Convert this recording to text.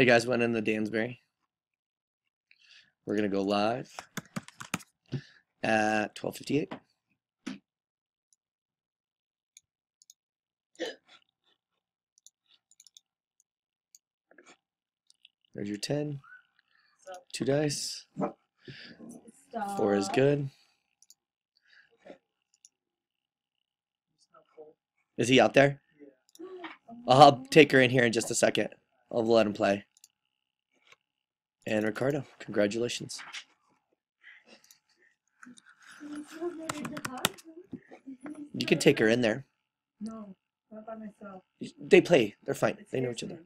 Hey guys, went in the Dansby. We're gonna go live at twelve fifty eight. There's your ten. Two dice. Four is good. Is he out there? I'll take her in here in just a second. I'll let him play. And Ricardo, congratulations. You can take her in there. No, not by myself. They play. They're fine. They know each other.